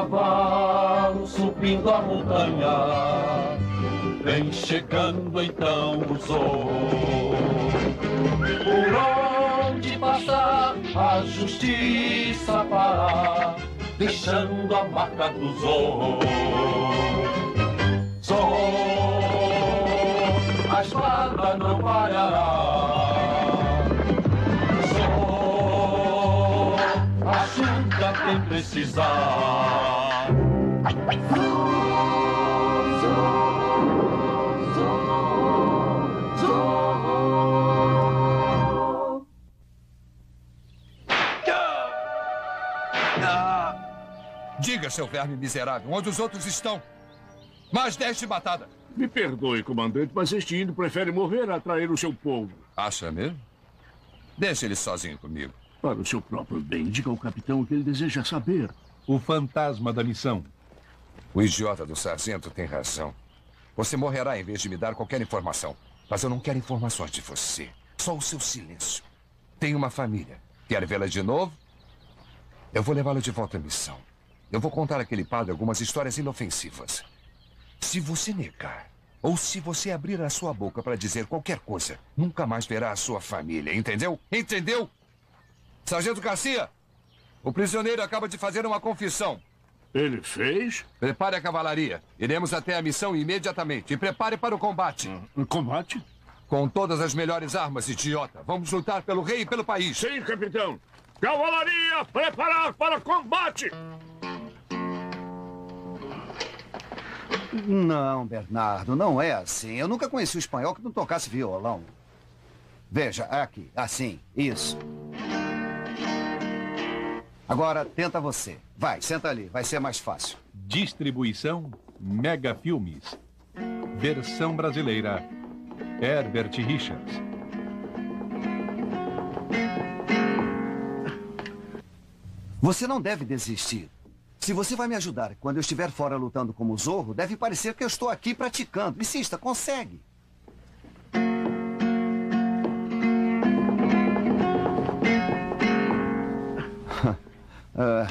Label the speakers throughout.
Speaker 1: cavalo subindo a montanha. Vem chegando então o sol. Por onde passar a justiça parar, deixando a marca do Zorro. Zorro, a espada não parará. Zorro, ajuda quem precisar.
Speaker 2: Diga, seu verme miserável, onde os outros estão? Mais dez de batada.
Speaker 3: Me perdoe, comandante, mas este índio prefere morrer a atrair o seu povo.
Speaker 2: Acha mesmo? Deixe ele sozinho comigo.
Speaker 3: Para o seu próprio bem, diga ao capitão o que ele deseja saber.
Speaker 4: O fantasma da missão.
Speaker 2: O idiota do sargento tem razão. Você morrerá em vez de me dar qualquer informação. Mas eu não quero informações de você. Só o seu silêncio. Tem uma família. Quer vê-la de novo? Eu vou levá-lo de volta à missão. Eu vou contar àquele padre algumas histórias inofensivas. Se você negar, ou se você abrir a sua boca para dizer qualquer coisa, nunca mais verá a sua família, entendeu? Entendeu? Sargento Garcia, o prisioneiro acaba de fazer uma confissão.
Speaker 3: Ele fez?
Speaker 2: Prepare a cavalaria. Iremos até a missão imediatamente. E prepare para o combate.
Speaker 3: Um combate?
Speaker 2: Com todas as melhores armas, idiota. Vamos lutar pelo rei e pelo país.
Speaker 3: Sim, capitão. Cavalaria, preparar para combate!
Speaker 5: Não, Bernardo, não é assim. Eu nunca conheci um espanhol que não tocasse violão. Veja, aqui, assim, isso. Agora, tenta você. Vai, senta ali, vai ser mais fácil.
Speaker 4: Distribuição Mega Filmes. Versão brasileira. Herbert Richards.
Speaker 5: Você não deve desistir. Se você vai me ajudar quando eu estiver fora lutando como Zorro, deve parecer que eu estou aqui praticando. Insista, consegue. Ah,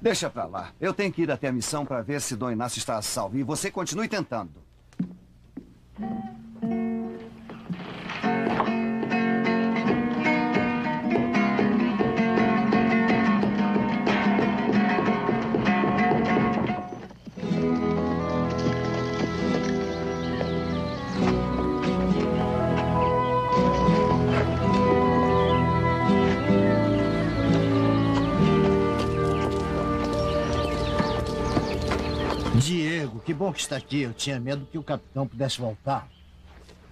Speaker 5: deixa pra lá. Eu tenho que ir até a missão para ver se Dom Inácio está a salvo. E você continue tentando.
Speaker 6: Diego, que bom que está aqui. Eu tinha medo que o capitão pudesse voltar.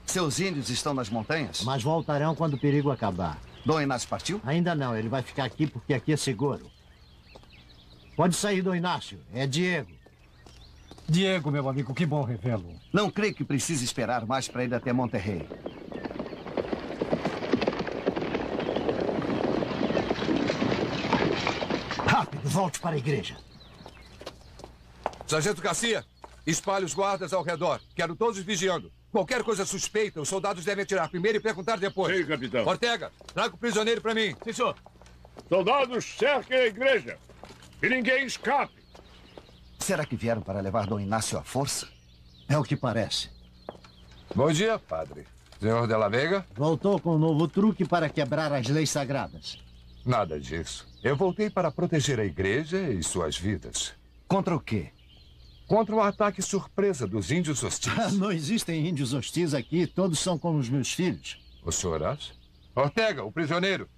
Speaker 5: Seus índios estão nas montanhas?
Speaker 6: Mas voltarão quando o perigo acabar.
Speaker 5: Dom Inácio partiu?
Speaker 6: Ainda não, ele vai ficar aqui porque aqui é seguro. Pode sair, Dom Inácio. É Diego.
Speaker 7: Diego, meu amigo, que bom revê-lo.
Speaker 5: Não creio que precise esperar mais para ir até Monterrey.
Speaker 6: Rápido, volte para a igreja.
Speaker 2: Sargento Garcia, espalhe os guardas ao redor. Quero todos vigiando. Qualquer coisa suspeita, os soldados devem atirar primeiro e perguntar depois.
Speaker 3: Sim, capitão.
Speaker 2: Ortega, traga o prisioneiro para mim.
Speaker 3: Sim, senhor. Soldados, cerquem a igreja. Que ninguém escape.
Speaker 5: Será que vieram para levar Dom Inácio à força?
Speaker 6: É o que parece.
Speaker 2: Bom dia, padre. Senhor de la Vega?
Speaker 6: Voltou com um novo truque para quebrar as leis sagradas.
Speaker 2: Nada disso. Eu voltei para proteger a igreja e suas vidas.
Speaker 5: Contra o quê?
Speaker 2: Contra o ataque surpresa dos índios hostis.
Speaker 6: Não existem índios hostis aqui, todos são como os meus filhos.
Speaker 2: O senhor acha? Ortega, o prisioneiro.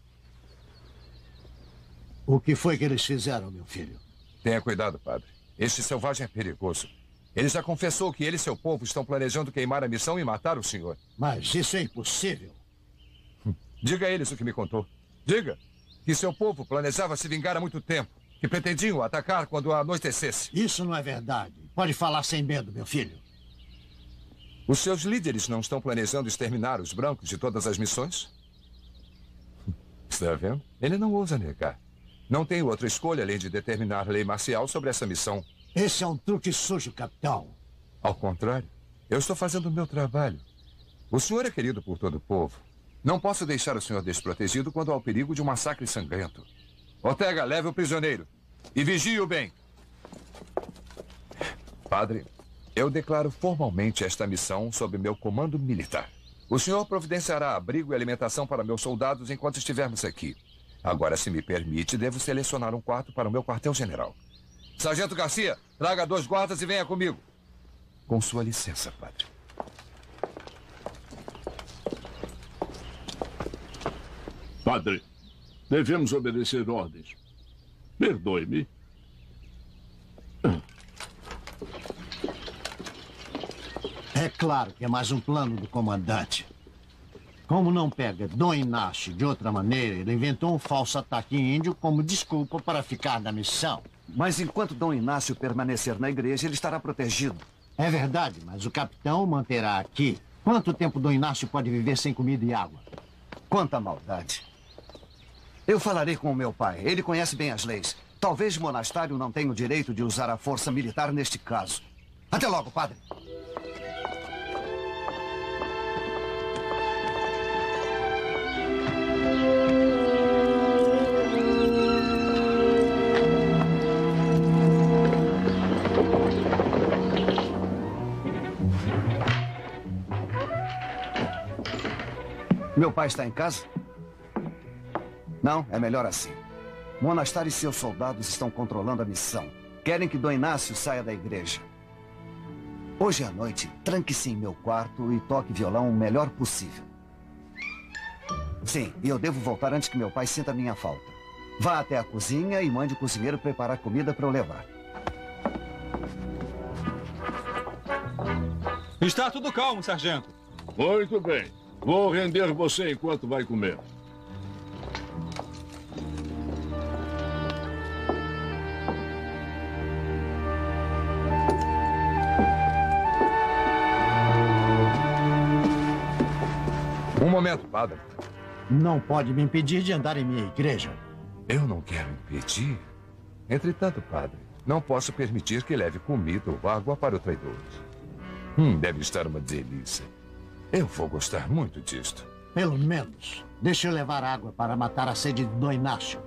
Speaker 6: O que foi que eles fizeram, meu filho?
Speaker 2: Tenha cuidado, padre. Este selvagem é perigoso. Ele já confessou que ele e seu povo estão planejando queimar a missão e matar o senhor.
Speaker 6: Mas isso é impossível.
Speaker 2: Diga a eles o que me contou. Diga que seu povo planejava se vingar há muito tempo. Que pretendiam atacar quando anoitecesse.
Speaker 6: Isso não é verdade. Pode falar sem medo, meu filho.
Speaker 2: Os seus líderes não estão planejando exterminar os brancos de todas as missões? Está vendo? Ele não ousa negar. Não tem outra escolha além de determinar lei marcial sobre essa missão.
Speaker 6: Esse é um truque sujo, capitão.
Speaker 2: Ao contrário, eu estou fazendo o meu trabalho. O senhor é querido por todo o povo. Não posso deixar o senhor desprotegido quando há o perigo de um massacre sangrento. Ortega, leve o prisioneiro. E vigie-o bem. Padre, eu declaro formalmente esta missão sob meu comando militar. O senhor providenciará abrigo e alimentação para meus soldados enquanto estivermos aqui. Agora, se me permite, devo selecionar um quarto para o meu quartel-general. Sargento Garcia, traga dois guardas e venha comigo. Com sua licença, padre.
Speaker 3: Padre, devemos obedecer ordens. Perdoe-me.
Speaker 6: É claro que é mais um plano do comandante. Como não pega Dom Inácio de outra maneira, ele inventou um falso ataque índio como desculpa para ficar na missão.
Speaker 5: Mas enquanto Dom Inácio permanecer na igreja, ele estará protegido.
Speaker 6: É verdade, mas o capitão o manterá aqui. Quanto tempo Dom Inácio pode viver sem comida e água?
Speaker 5: Quanta maldade. Eu falarei com o meu pai. Ele conhece bem as leis. Talvez o monastério não tenha o direito de usar a força militar neste caso. Até logo, padre. Meu pai está em casa? Não, é melhor assim. Monastário e seus soldados estão controlando a missão. Querem que Dom Inácio saia da igreja. Hoje à noite, tranque-se em meu quarto e toque violão o melhor possível. Sim, e eu devo voltar antes que meu pai sinta minha falta. Vá até a cozinha e mande o cozinheiro preparar comida para eu levar.
Speaker 8: Está tudo calmo, sargento.
Speaker 3: Muito bem. Vou render você enquanto vai comer.
Speaker 2: Momento, padre.
Speaker 6: Não pode me impedir de andar em minha igreja.
Speaker 2: Eu não quero impedir. Entretanto, padre, não posso permitir que leve comida ou água para o traidor. Hum, deve estar uma delícia. Eu vou gostar muito disto.
Speaker 6: Pelo menos, deixe eu levar água para matar a sede de Dom Inácio.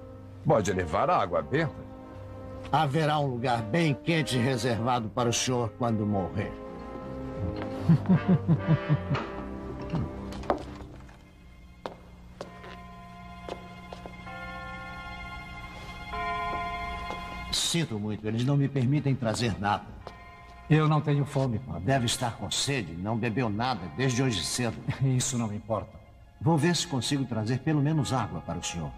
Speaker 2: Pode levar água benta?
Speaker 6: Haverá um lugar bem quente reservado para o senhor quando morrer. Sinto muito, eles não me permitem trazer nada.
Speaker 7: Eu não tenho fome, padre.
Speaker 6: Deve estar com sede, não bebeu nada desde hoje cedo.
Speaker 7: Isso não importa.
Speaker 6: Vou ver se consigo trazer pelo menos água para o senhor.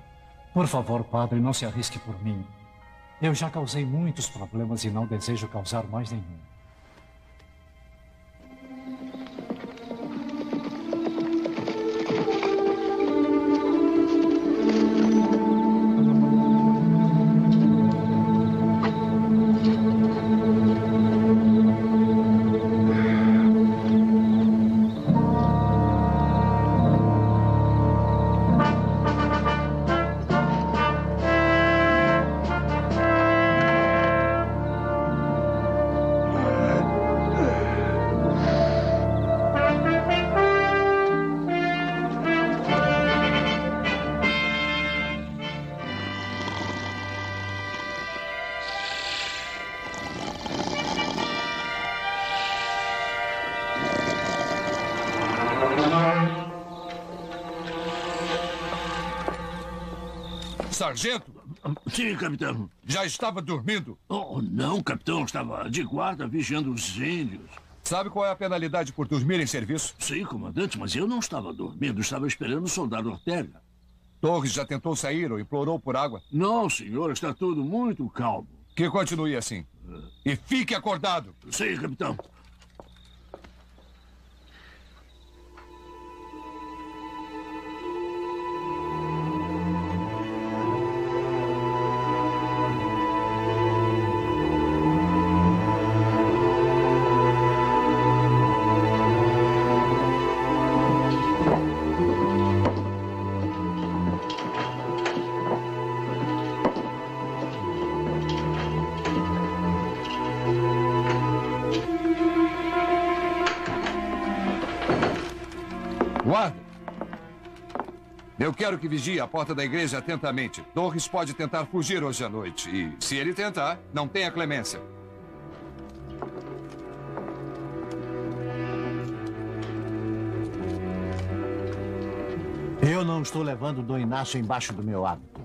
Speaker 7: Por favor, padre, não se arrisque por mim. Eu já causei muitos problemas e não desejo causar mais nenhum.
Speaker 2: Sargento,
Speaker 3: Sim, capitão.
Speaker 2: já estava dormindo.
Speaker 3: Oh, não, capitão. Estava de guarda vigiando os índios.
Speaker 2: Sabe qual é a penalidade por dormir em serviço?
Speaker 3: Sim, comandante, mas eu não estava dormindo. Estava esperando o soldado Ortega.
Speaker 2: Torres já tentou sair ou implorou por água?
Speaker 3: Não, senhor. Está tudo muito calmo.
Speaker 2: Que continue assim. E fique acordado.
Speaker 3: Sim, capitão.
Speaker 2: Eu quero que vigie a porta da igreja atentamente. Torres pode tentar fugir hoje à noite. E se ele tentar, não tenha clemência.
Speaker 6: Eu não estou levando o Dom Inácio embaixo do meu hábito.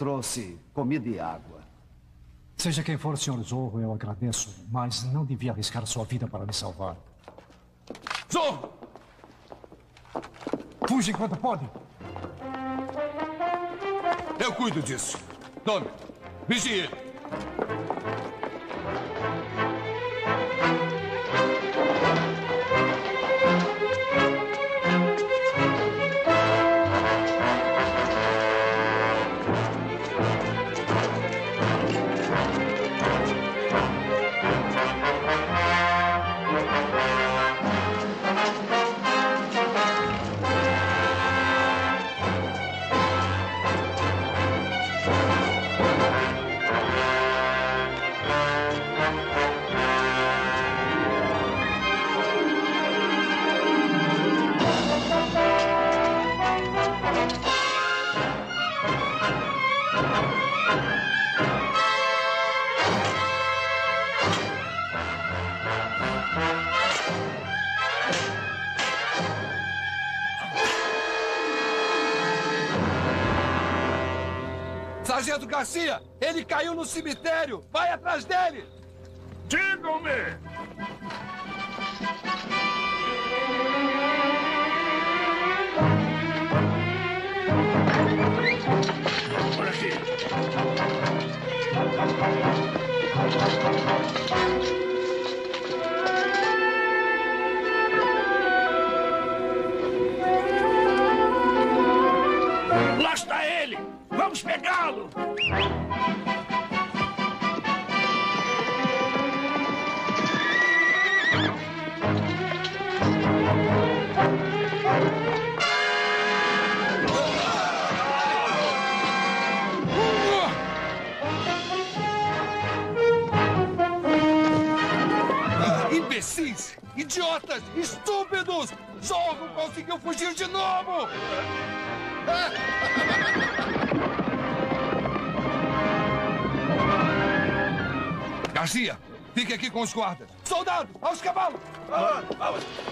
Speaker 5: Trouxe comida e água.
Speaker 7: Seja quem for, Sr. Zorro, eu agradeço, mas não devia arriscar sua vida para me salvar.
Speaker 2: Zorro!
Speaker 7: Fuja enquanto pode.
Speaker 2: Eu cuido disso. Tome. Vigie. Sargento Garcia! Ele caiu no cemitério! Vai atrás dele!
Speaker 3: Digam-me! Por aqui.
Speaker 2: Idiotas! Estúpidos! Zorro conseguiu fugir de novo! Garcia, fique aqui com os guardas. Soldados, aos cavalos!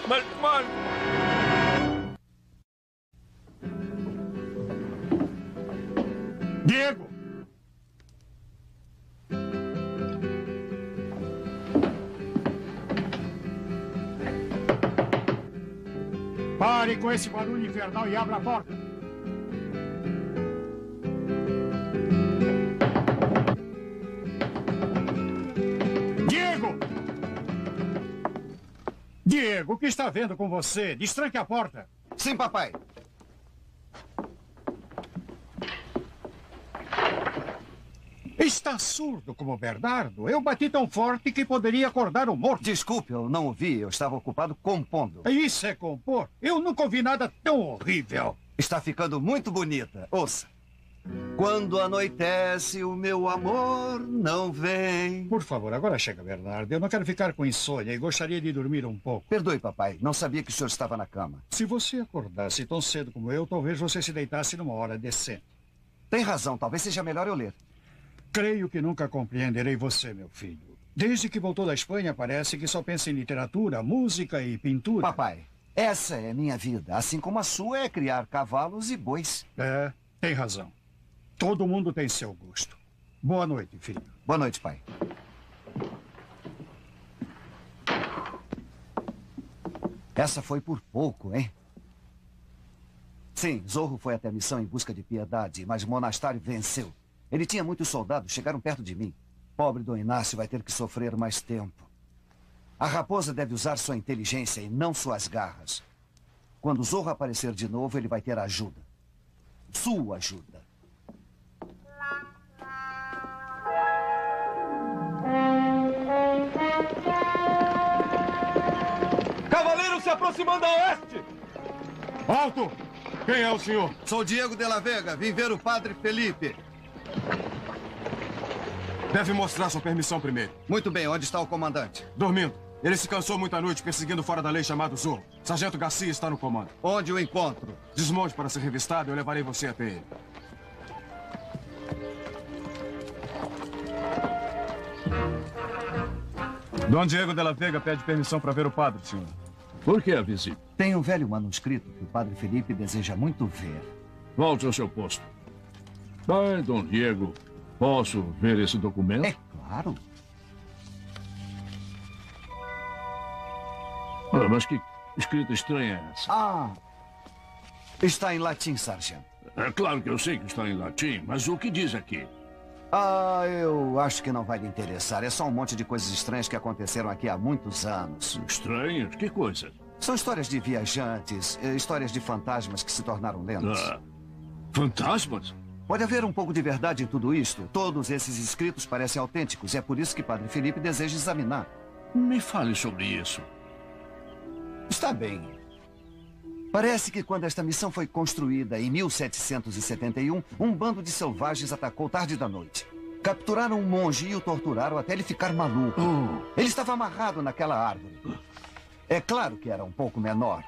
Speaker 3: Mas, mas...
Speaker 6: Diego!
Speaker 9: Com esse barulho infernal e abra a porta. Diego! Diego, o que está vendo com você? Destranque a porta.
Speaker 5: Sim, papai.
Speaker 9: Está surdo como Bernardo. Eu bati tão forte que poderia acordar o morto.
Speaker 5: Desculpe, eu não ouvi. Eu estava ocupado compondo.
Speaker 9: Isso é compor. Eu nunca ouvi nada tão horrível.
Speaker 5: Está ficando muito bonita. Ouça. Quando anoitece, o meu amor não vem.
Speaker 9: Por favor, agora chega, Bernardo. Eu não quero ficar com insônia e gostaria de dormir um pouco.
Speaker 5: Perdoe, papai. Não sabia que o senhor estava na cama.
Speaker 9: Se você acordasse tão cedo como eu, talvez você se deitasse numa hora decente.
Speaker 5: Tem razão. Talvez seja melhor eu ler.
Speaker 9: Creio que nunca compreenderei você, meu filho. Desde que voltou da Espanha, parece que só pensa em literatura, música e pintura.
Speaker 5: Papai, essa é minha vida. Assim como a sua é criar cavalos e bois.
Speaker 9: É, tem razão. Todo mundo tem seu gosto. Boa noite, filho.
Speaker 5: Boa noite, pai. Essa foi por pouco, hein? Sim, Zorro foi até a missão em busca de piedade, mas o monastário venceu. Ele tinha muitos soldados, chegaram perto de mim. Pobre Dom Inácio vai ter que sofrer mais tempo. A raposa deve usar sua inteligência e não suas garras. Quando Zorro aparecer de novo, ele vai ter ajuda. Sua ajuda.
Speaker 8: Cavaleiros se aproximando a oeste!
Speaker 9: Alto!
Speaker 10: Quem é o senhor?
Speaker 5: Sou Diego de la Vega. Vim ver o padre Felipe.
Speaker 10: Deve mostrar sua permissão primeiro.
Speaker 5: Muito bem, onde está o comandante?
Speaker 10: Dormindo. Ele se cansou muita noite perseguindo fora da lei chamado Zorro. Sargento Garcia está no comando.
Speaker 5: Onde o encontro?
Speaker 10: Desmonte para ser revistado e eu levarei você até ele. Dom Diego de la Vega pede permissão para ver o padre, senhor.
Speaker 11: Por que a visita?
Speaker 5: Tem um velho manuscrito que o padre Felipe deseja muito ver.
Speaker 11: Volte ao seu posto. Pai, Dom Diego, posso ver esse documento?
Speaker 5: É claro.
Speaker 11: Ah, mas que escrita estranha é essa?
Speaker 5: Ah, está em latim, sargento.
Speaker 11: É claro que eu sei que está em latim, mas o que diz aqui?
Speaker 5: Ah, eu acho que não vai lhe interessar. É só um monte de coisas estranhas que aconteceram aqui há muitos anos.
Speaker 11: Estranhas? Que coisa?
Speaker 5: São histórias de viajantes, eh, histórias de fantasmas que se tornaram lendas.
Speaker 11: Ah, fantasmas?
Speaker 5: Pode haver um pouco de verdade em tudo isto. Todos esses escritos parecem autênticos. É por isso que Padre Felipe deseja examinar.
Speaker 11: Me fale sobre isso.
Speaker 5: Está bem. Parece que quando esta missão foi construída em 1771, um bando de selvagens atacou tarde da noite. Capturaram um monge e o torturaram até ele ficar maluco.
Speaker 11: Oh.
Speaker 5: Ele estava amarrado naquela árvore. É claro que era um pouco menor.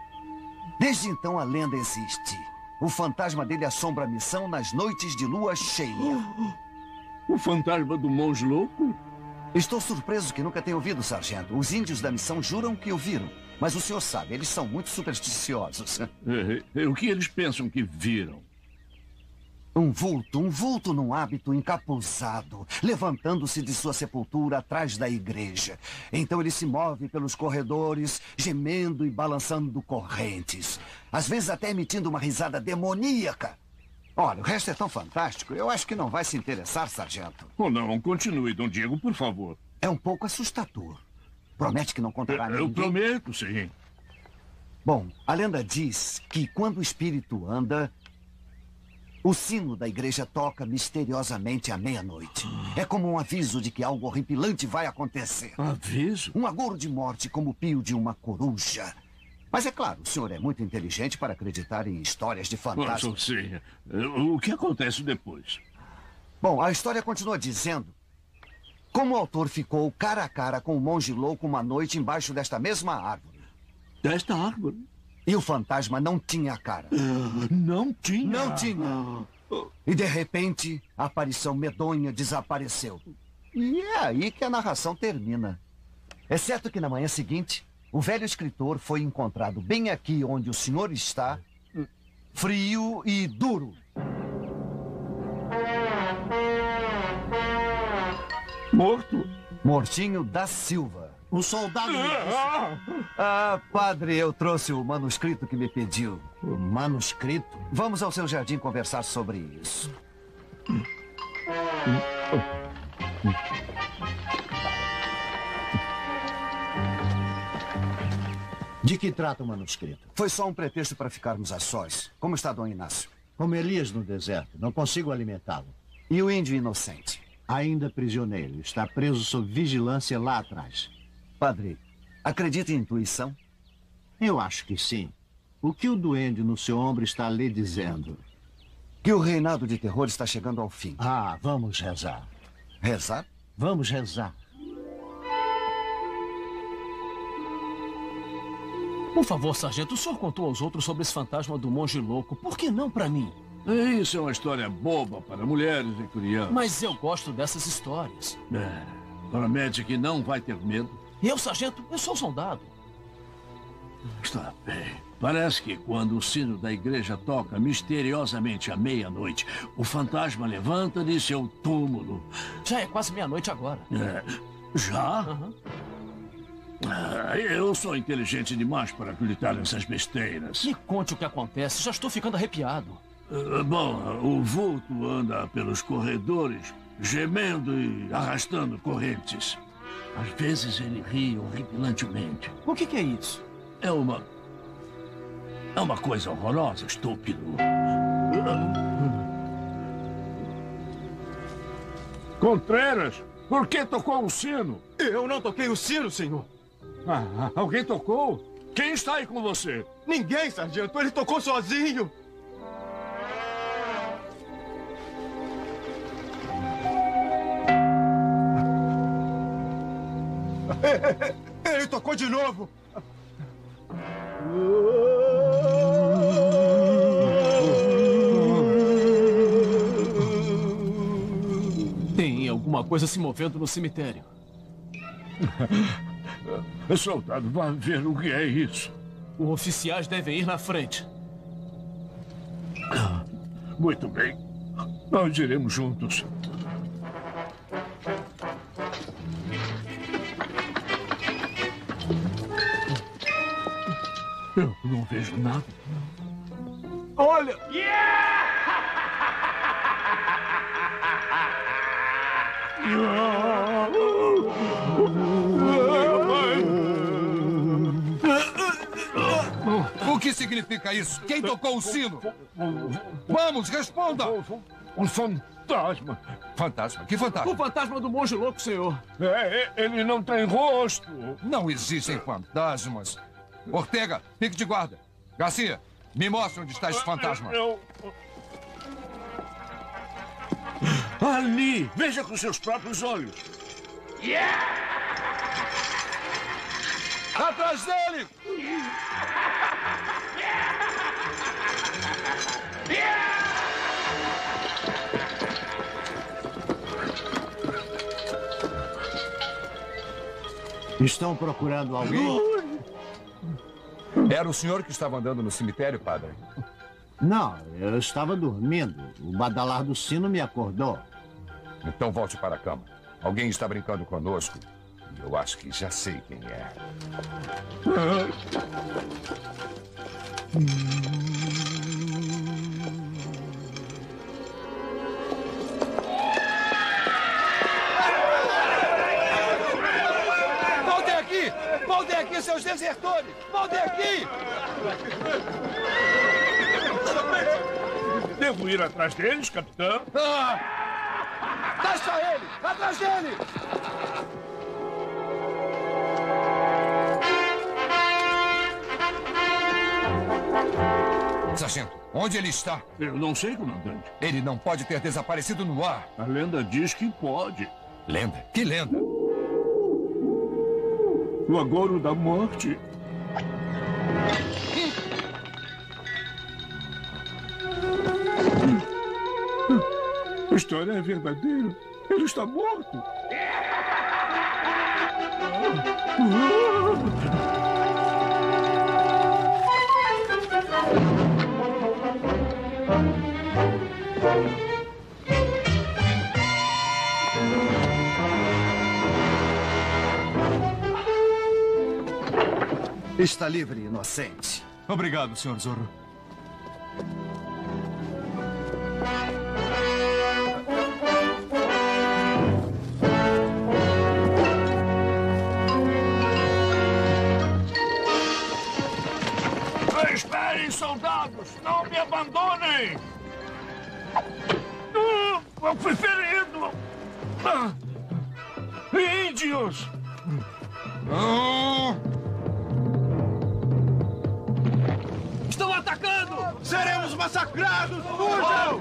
Speaker 5: Desde então a lenda existe. O fantasma dele assombra a missão nas noites de lua cheia.
Speaker 11: O fantasma do monge louco?
Speaker 5: Estou surpreso que nunca tenha ouvido, sargento. Os índios da missão juram que o viram. Mas o senhor sabe, eles são muito supersticiosos.
Speaker 11: É, é, o que eles pensam que viram?
Speaker 5: Um vulto, um vulto num hábito encapuzado, levantando-se de sua sepultura atrás da igreja. Então ele se move pelos corredores, gemendo e balançando correntes. Às vezes até emitindo uma risada demoníaca. Olha, o resto é tão fantástico, eu acho que não vai se interessar, sargento.
Speaker 11: Oh, não, continue, Dom Diego, por favor.
Speaker 5: É um pouco assustador. Promete que não contará a ninguém?
Speaker 11: Eu prometo, sim.
Speaker 5: Bom, a lenda diz que quando o espírito anda, o sino da igreja toca misteriosamente à meia-noite. É como um aviso de que algo horripilante vai acontecer.
Speaker 11: Aviso?
Speaker 5: Um agouro de morte como o pio de uma coruja. Mas é claro, o senhor é muito inteligente para acreditar em histórias de fantasmas.
Speaker 11: Sim. O que acontece depois?
Speaker 5: Bom, a história continua dizendo como o autor ficou cara a cara com o monge louco uma noite embaixo desta mesma árvore.
Speaker 11: Desta árvore?
Speaker 5: E o fantasma não tinha cara.
Speaker 11: Não tinha?
Speaker 5: Não tinha. E de repente, a aparição medonha desapareceu. E é aí que a narração termina. Exceto que na manhã seguinte, o velho escritor foi encontrado bem aqui onde o senhor está, frio e duro.
Speaker 11: Morto?
Speaker 5: Mortinho da Silva.
Speaker 6: O soldado.
Speaker 5: Ah, padre, eu trouxe o manuscrito que me pediu.
Speaker 6: O manuscrito?
Speaker 5: Vamos ao seu jardim conversar sobre isso.
Speaker 6: De que trata o manuscrito?
Speaker 5: Foi só um pretexto para ficarmos a sós. Como está Dom Inácio?
Speaker 6: Como Elias no deserto. Não consigo alimentá-lo.
Speaker 5: E o índio inocente?
Speaker 6: Ainda prisioneiro. Está preso sob vigilância lá atrás.
Speaker 5: Padre, acredita em intuição?
Speaker 6: Eu acho que sim. O que o duende no seu ombro está lhe dizendo?
Speaker 5: Que o reinado de terror está chegando ao fim.
Speaker 6: Ah, vamos rezar.
Speaker 5: Rezar?
Speaker 6: Vamos rezar.
Speaker 12: Por favor, sargento, o senhor contou aos outros sobre esse fantasma do monge louco. Por que não para mim?
Speaker 11: Isso é uma história boba para mulheres e crianças.
Speaker 12: Mas eu gosto dessas histórias.
Speaker 11: É, promete que não vai ter medo.
Speaker 12: Eu, sargento, eu sou soldado.
Speaker 11: Está bem. Parece que quando o sino da igreja toca misteriosamente à meia-noite, o fantasma levanta de seu túmulo.
Speaker 12: Já é quase meia-noite agora.
Speaker 11: É, já?
Speaker 12: Uhum.
Speaker 11: Ah, eu sou inteligente demais para acreditar nessas besteiras.
Speaker 12: Me conte o que acontece, já estou ficando arrepiado.
Speaker 11: Uh, bom, o vulto anda pelos corredores, gemendo e arrastando correntes. Às vezes ele ri horripilantemente.
Speaker 12: O que, que é isso?
Speaker 11: É uma. É uma coisa horrorosa, estúpido.
Speaker 3: Contreras, por que tocou o sino?
Speaker 10: Eu não toquei o sino, senhor.
Speaker 3: Ah, alguém tocou? Quem está aí com você?
Speaker 10: Ninguém, sargento. Ele tocou sozinho. Ele tocou de novo!
Speaker 12: Tem alguma coisa se movendo no cemitério.
Speaker 11: Soldado, vá ver o que é isso.
Speaker 12: Os oficiais devem ir na frente.
Speaker 11: Muito bem. Nós iremos juntos. Não vejo nada.
Speaker 12: Olha!
Speaker 2: O que significa isso? Quem tocou o sino? Vamos, responda!
Speaker 11: Um fantasma.
Speaker 2: Fantasma? Que fantasma?
Speaker 12: O fantasma do monge louco, senhor.
Speaker 11: É, ele não tem rosto.
Speaker 2: Não existem fantasmas. Ortega, fique de guarda. Garcia, me mostre onde está esse fantasma.
Speaker 11: Eu... Ali! Veja com seus próprios olhos.
Speaker 2: Atrás dele!
Speaker 6: Estão procurando alguém?
Speaker 2: Era o senhor que estava andando no cemitério, padre?
Speaker 6: Não, eu estava dormindo. O badalar do sino me acordou.
Speaker 2: Então volte para a cama. Alguém está brincando conosco. E eu acho que já sei quem é.
Speaker 1: Seus desertores! Voltem aqui!
Speaker 11: Devo ir atrás deles, capitão?
Speaker 1: Deixa ele! Atrás dele!
Speaker 2: Sargento, onde ele está?
Speaker 11: Eu não sei, comandante.
Speaker 2: Ele não pode ter desaparecido no ar.
Speaker 11: A lenda diz que pode.
Speaker 2: Lenda? Que lenda?
Speaker 11: O agouro da morte. A história é verdadeira. Ele está morto.
Speaker 5: Está livre, inocente.
Speaker 10: Obrigado, Sr. Zorro.
Speaker 11: Esperem, soldados! Não me abandonem! Ah, Eu fui ferido! Ah, Índios!
Speaker 2: Ah!
Speaker 11: O último!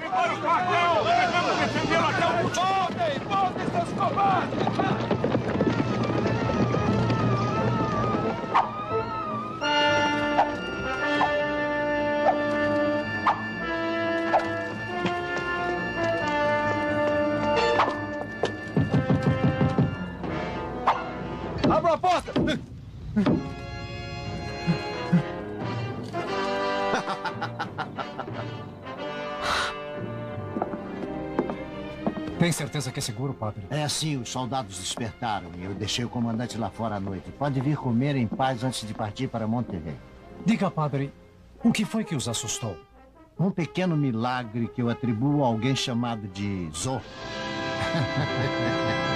Speaker 1: Voltem! Voltem, seus covardes!
Speaker 7: Tem certeza que é seguro, padre?
Speaker 6: É assim, os soldados despertaram e eu deixei o comandante lá fora à noite. Pode vir comer em paz antes de partir para Monterrey.
Speaker 7: Diga, padre, o que foi que os assustou?
Speaker 6: Um pequeno milagre que eu atribuo a alguém chamado de Zorro.